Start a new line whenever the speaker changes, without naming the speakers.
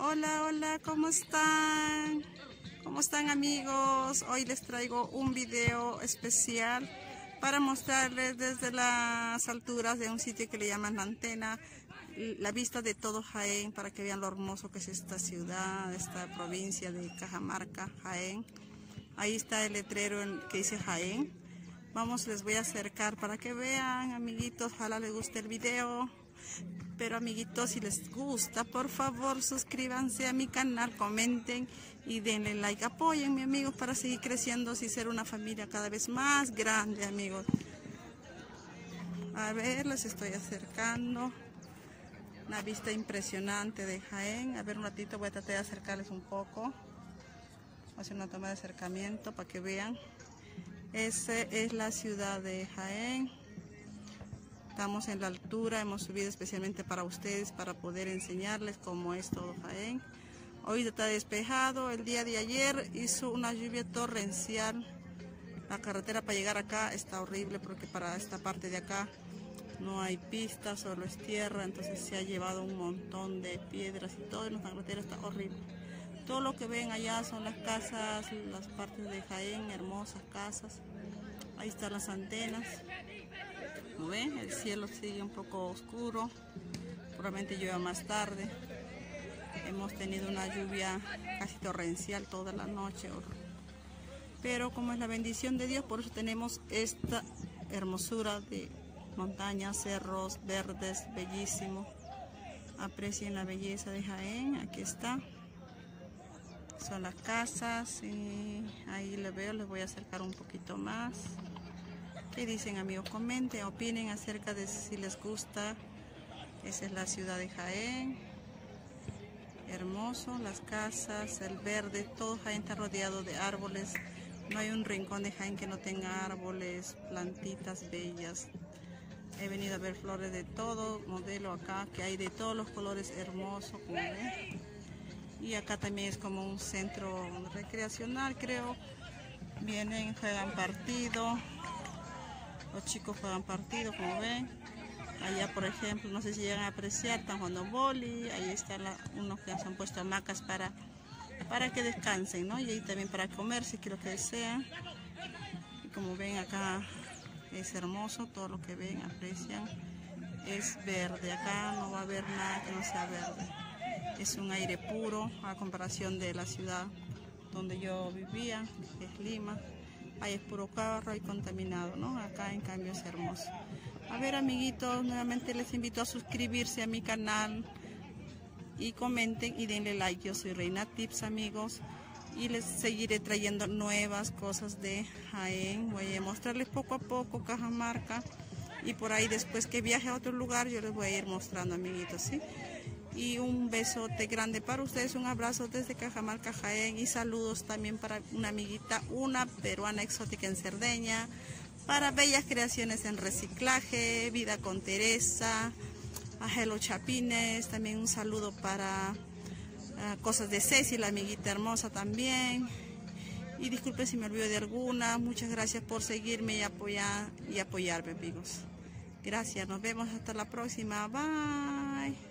Hola, hola, ¿cómo están? ¿Cómo están amigos? Hoy les traigo un video especial para mostrarles desde las alturas de un sitio que le llaman La Antena la vista de todo Jaén para que vean lo hermoso que es esta ciudad, esta provincia de Cajamarca, Jaén. Ahí está el letrero que dice Jaén. Vamos, les voy a acercar para que vean, amiguitos, ojalá les guste el video. Pero amiguitos, si les gusta, por favor suscríbanse a mi canal, comenten y denle like. Apoyen, amigos, para seguir creciendo y ser una familia cada vez más grande, amigos. A ver, les estoy acercando. Una vista impresionante de Jaén. A ver, un ratito voy a tratar de acercarles un poco. Hacer una toma de acercamiento para que vean. Esa es la ciudad de Jaén. Estamos en la altura, hemos subido especialmente para ustedes para poder enseñarles cómo es todo Jaén. Hoy está despejado, el día de ayer hizo una lluvia torrencial. La carretera para llegar acá está horrible porque para esta parte de acá no hay pistas, solo es tierra, entonces se ha llevado un montón de piedras y todo, en la carretera está horrible. Todo lo que ven allá son las casas, las partes de Jaén, hermosas casas. Ahí están las antenas. Como ven, el cielo sigue un poco oscuro. Probablemente llueva más tarde. Hemos tenido una lluvia casi torrencial toda la noche. Pero como es la bendición de Dios, por eso tenemos esta hermosura de montañas, cerros verdes, bellísimo. Aprecien la belleza de Jaén, aquí está. Son las casas y ahí le veo, les voy a acercar un poquito más. ¿Qué dicen amigos? Comenten, opinen acerca de si les gusta. Esa es la ciudad de Jaén. Hermoso, las casas, el verde, todo Jaén está rodeado de árboles. No hay un rincón de Jaén que no tenga árboles, plantitas bellas. He venido a ver flores de todo modelo acá, que hay de todos los colores ven. Y acá también es como un centro recreacional, creo. Vienen, juegan partido, los chicos juegan partido, como ven. Allá, por ejemplo, no sé si llegan a apreciar, están jugando boli. Ahí están unos que se han puesto hamacas para, para que descansen, ¿no? Y ahí también para comer, si quiero que desean. Y como ven acá es hermoso, todo lo que ven, aprecian. Es verde, acá no va a haber nada que no sea verde. Es un aire puro a comparación de la ciudad donde yo vivía, que es Lima ahí es puro carro y contaminado, ¿no? Acá en cambio es hermoso. A ver amiguitos, nuevamente les invito a suscribirse a mi canal y comenten y denle like. Yo soy Reina Tips amigos y les seguiré trayendo nuevas cosas de Jaén. Voy a mostrarles poco a poco Cajamarca y por ahí después que viaje a otro lugar yo les voy a ir mostrando amiguitos, ¿sí? Y un besote grande para ustedes, un abrazo desde Cajamarca, Jaén y saludos también para una amiguita, una peruana exótica en Cerdeña, para Bellas Creaciones en Reciclaje, Vida con Teresa, a Hello Chapines, también un saludo para ah, Cosas de Ceci, la amiguita hermosa también. Y disculpe si me olvido de alguna, muchas gracias por seguirme y, apoyar, y apoyarme amigos. Gracias, nos vemos hasta la próxima, bye.